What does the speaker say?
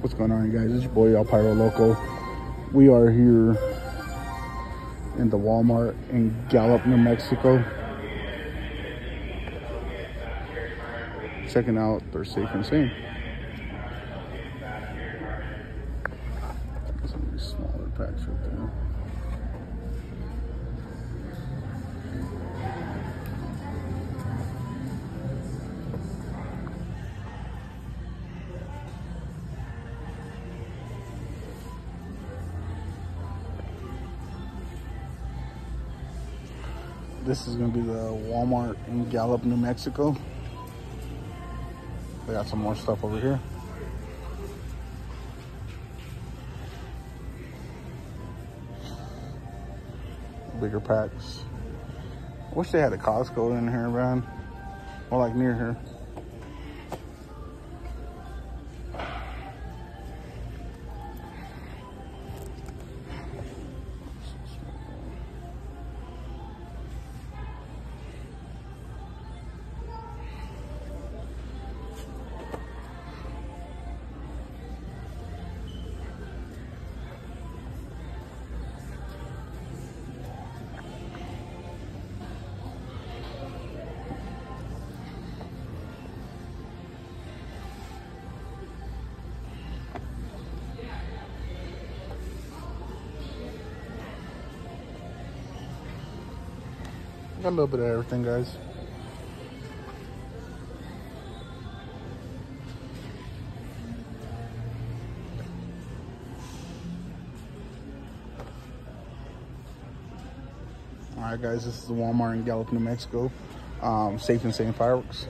What's going on, guys? It's your boy El Loco. We are here in the Walmart in Gallup, New Mexico. Checking out their safe and sane. Some of these smaller packs right there. This is gonna be the Walmart in Gallup, New Mexico. They got some more stuff over here. Bigger packs. Wish they had a Costco in here, man. Or like near here. Got a little bit of everything, guys. All right, guys, this is the Walmart in Gallup, New Mexico. Um, safe and sane fireworks.